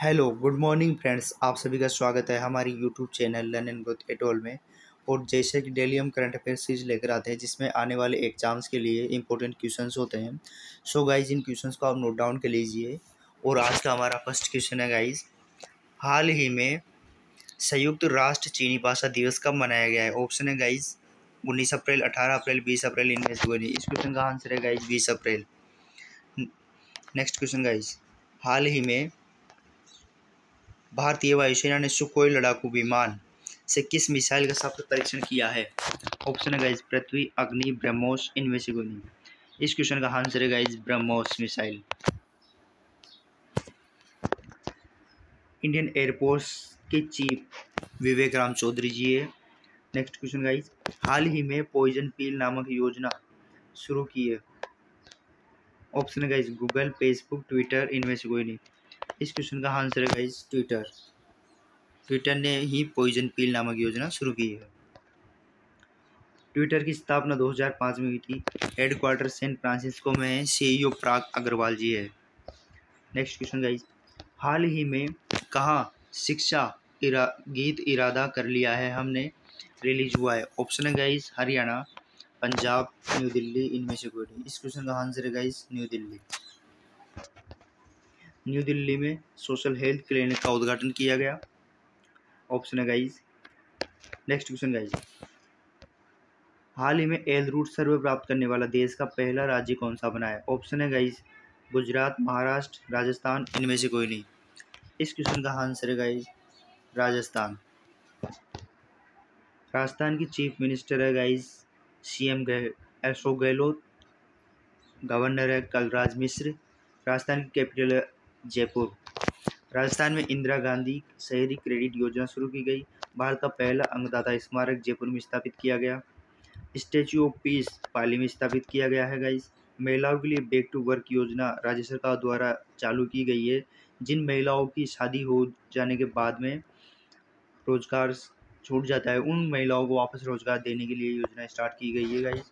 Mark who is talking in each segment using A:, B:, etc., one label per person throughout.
A: Hello, good morning friends. आप सभी का स्वागत है हमारी YouTube channel learn and growth atoll में। और जैसे कि डेली हम करंट अफेयर सीरीज़ लेकर आते हैं, जिसमें आने वाले एग्ज़ाम्स के लिए इंपॉर्टेंट क्वेश्चंस होते हैं। सो so गाइज़ इन क्वेश्चंस को आप नोट डाउन कर लीजिए। और आज का हमारा फ़र्स्ट क्वेश्चन है गाइज़ हाल ही में संयुक्त राष्ट्र चीनी भाषा दिवस कब मनाया गया है? ऑप्शन है गाइज़ उन्नीस अप्रैल, अठारह अप्रैल, बीस अप्रैल, इनमें इस क्वेश्चन का आंसर है गाइज़ बीस अप्रैल। नेक्स्ट क्वेश्चन गाइज़ हाल ही में भारतीय वायुसेना ने सुखोई लड़ाकू विमान से किस मिसाइल का सफल परीक्षण किया है? ऑप्शन है गाइज़ पृथ्वी, अग्नि, ब्रह्मोस, इनमें से कोई इस क्वेश्चन का आंसर है guys BrahMos missile. Indian air force के चीफ विवेक राम चौधरी जी है। नेक्स्ट क्वेश्चन गाइज़ हाल ही में पॉइजन पील नामक योजना शुरू की है। ऑप्शन है गाइज़ गूगल फेसबुक ट्विटर इनमें से कोई नहीं। इस क्वेश्चन का आंसर है गाइस ट्विटर ट्विटर ने ही पॉइजन पील नामक योजना शुरू की है। ट्विटर की स्थापना 2005 में हुई थी। हेडक्वार्टर सैन फ्रांसिस्को में सीईओ प्राग अग्रवाल जी है। नेक्स्ट क्वेश्चन गाइस हाल ही में कहाँ शिक्षा इरा, गीत इरादा कर लिया है हमने रिलीज़ हुआ है। ऑप्शन है गाइस हरियाणा पंजाब न्यू दिल्ली इनमें से कोई इस क्वेश्चन का आंसर है गाइस न्यू दिल्ली न्यू दिल्ली में सोशल हेल्थ क्लिनिक का उद्घाटन किया गया। ऑप्शन है गाइज़ नेक्स्ट क्वेश्चन गाइज़ हाल ही में एल रूट सर्वे प्राप्त करने वाला देश का पहला राज्य कौन सा बना है? ऑप्शन है गाइज़ गुजरात, महाराष्ट्र, राजस्थान, इनमें से कोई नहीं। इस क्वेश्चन का आंसर है गाइज़ राजस्थान। राजस्थान की चीफ मिनिस्टर है guys CM Ashok Gehlot. Governor है कलराज मिश्र। राजस्थान की कैपिटल है जयपुर। राजस्थान में इंदिरा गांधी शहरी क्रेडिट योजना शुरू की गई। भारत का पहला अंगदाता स्मारक जयपुर में स्थापित किया गया। स्टेच्यू ऑफ़ पीस पाली में स्थापित किया गया है, गाइस। महिलाओं के लिए बैक टू वर्क योजना राज्य सरकार द्वारा चालू की गई है। जिन महिलाओं की शादी हो जाने के बाद में रोज़गार छूट जाता है, उन महिलाओं को वापस रोज़गार देने के लिए योजना स्टार्ट की गई है, गाइस।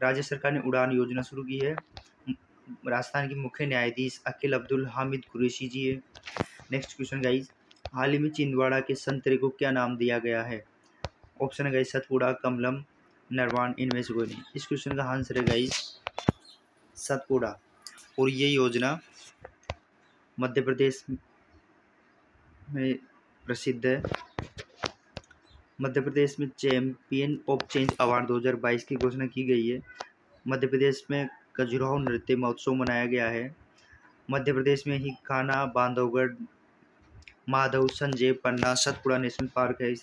A: राज्य सरकार ने उड़ान योजना शुरू की है। राजस्थान के मुख्य न्यायाधीश अकील अब्दुल हामिद कुरेशी जी है। नेक्स्ट क्वेश्चन गाइज़ हाल ही में चिंदवाड़ा के संतरे को क्या नाम दिया गया है? ऑप्शन गाइज़ सतपुड़ा, कमलम नरवान इनमें से कोई नहीं। इस क्वेश्चन का आंसर है गाइज़ सतपुड़ा। और ये योजना मध्य प्रदेश में प्रसिद्ध है। मध्य प्रदेश में चैंपियन ऑफ़ चेंज अवार्ड 2022 की घोषणा की गई है। मध्य प्रदेश में खजुराहो नृत्य महोत्सव मनाया गया है। मध्य प्रदेश में ही खाना, बांधवगढ़, माधव, संजय, पन्ना, सतपुड़ा नेशनल पार्क है।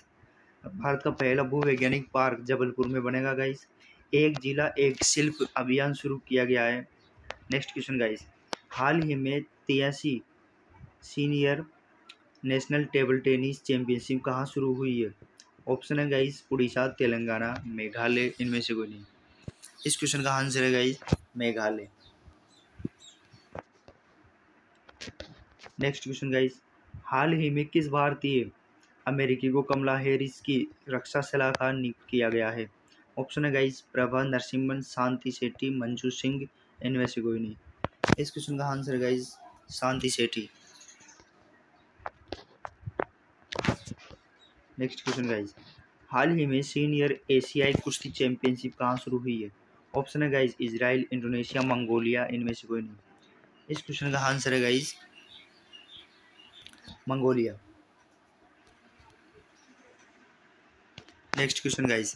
A: भारत का पहला भूवैज्ञानिक पार्क जबलपुर में बनेगा गाइस एक जिला, एक शिल्प अभियान शुरू किया गया है। नेक्स्ट क्वेश्चन गाइस हाल ही में तियासी senior national table tennis championship कहाँ शुरू हुई है? ऑप्शन है गाइस उड़ीसा, तेलंगाना, मेघालय, इनमें से कोई नहीं। इस क्वेश्चन का आंसर है guys Meghalaya. Next question guys हाल ही में किस भारतीय अमेरिकी को कमला हैरिस की रक्षा सलाहकार नियुक्त किया गया है? ऑप्शन है गाइस प्रभा नरसिम्हन, शांति सेठी मंजू सिंह इनमें से कोई नहीं इस क्वेश्चन का answer guys Shanti Sethi next question guys हाल ही में सीनियर एशियाई कुश्ती चैंपियनशिप कहाँ शुरू हुई है? ऑप्शन है गाइज़ इसराइल इंडोनेशिया, मंगोलिया, इनमें से कोई नहीं। इस क्वेश्चन का आंसर है guys Mongolia. Next question guys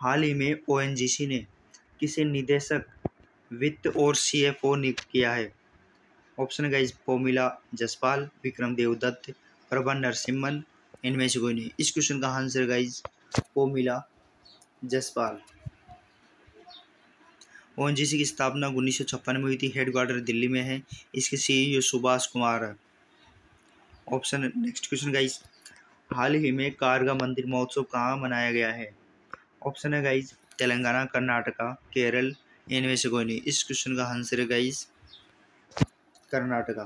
A: हाल ही में ओएनजीसी ने किसे निदेशक, वित्त और सी एफ़ ओ नियुक्त किया है? ऑप्शन गाइज़ पोमिला जसपाल विक्रम देवदत्त प्रभा नरसिम्हन इनमें से कोई नहीं। इस क्वेश्चन का आंसर गाइज़ पोमिला जसपाल ओ की स्थापना उन्नीस में हुई थी। हेडक्वार्टर दिल्ली में है। इसके सीईओ सुभाष कुमार। है ऑप्शन, नेक्स्ट क्वेश्चन गाइस। हाल ही में कारगा मंदिर महोत्सव कहाँ मनाया गया है? ऑप्शन है गाइस, तेलंगाना, कर्नाटका, केरल। इनमें से कोई नहीं। इस क्वेश्चन का आंसर है गाइस, कर्नाटका।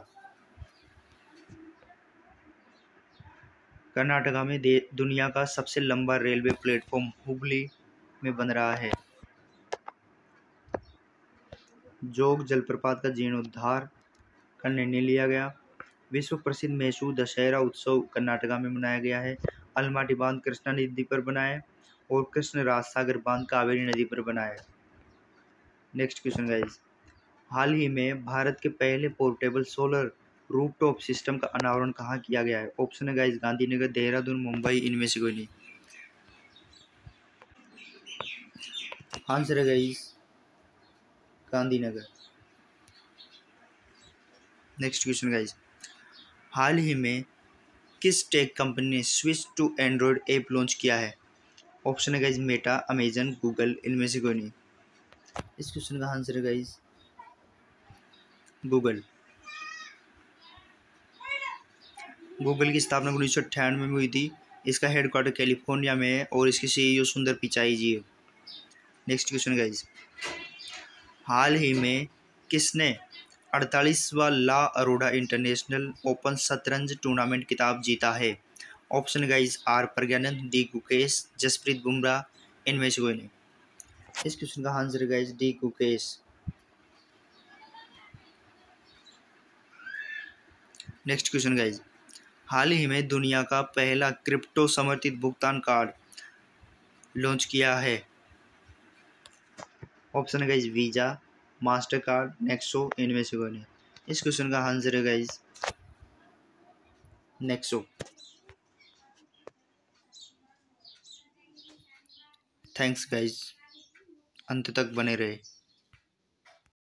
A: कर्नाटका में दुनिया का सबसे लंबा रेलवे प्लेटफॉर्म हुगली में बन रहा है। जोग जलप्रपात का जीर्णोद्धार का निर्णय लिया गया। विश्व प्रसिद्ध मैसूर दशहरा उत्सव कर्नाटका में मनाया गया है। अलमाटी बाँध कृष्णा नदी पर बना है और कृष्ण राज सागर बाँध कावेरी नदी पर बना है नेक्स्ट क्वेश्चन गाइज़ हाल ही में भारत के पहले पोर्टेबल सोलर रूपटॉप सिस्टम का अनावरण कहाँ किया गया है? ऑप्शन है गाइज़ गांधीनगर, देहरादून, मुंबई, इनमें से कोई नहीं। आंसर है guys Gandhinagar. Next question guys हाल ही में किस टेक कंपनी ने switch to Android app launch किया है? ऑप्शन है गाइज़ मेटा अमेजन गूगल इनमें से कोई नहीं। इस क्वेश्चन का आंसर है गाइज़ गूगल गूगल की स्थापना उन्नीस सौ अट्ठानवे में हुई थी। इसका हेडक्वार्टर कैलिफ़ोर्निया में है और इसके सीईओ सुंदर पिचाई जी है। नेक्स्ट क्वेश्चन गाइज़ हाल ही में किसने अड़तालीसवा ला अरोड़ा इंटरनेशनल ओपन शतरंज टूर्नामेंट किताब जीता है? Option guys R Praggnanandhaa, D Gukesh, Jasprit Bumrah, इनमें से कोई नहीं। इस क्वेश्चन का answer guys D Gukesh. Next question guys. हाल ही में दुनिया का पहला क्रिप्टो समर्थित भुगतान कार्ड लॉन्च किया है। ऑप्शन है guys Visa Mastercard Nexo इनमें से कोई नहीं इस क्वेश्चन का आंसर है गाइज़ नेक्सो थैंक्स गाइज़ अंत तक बने रहे।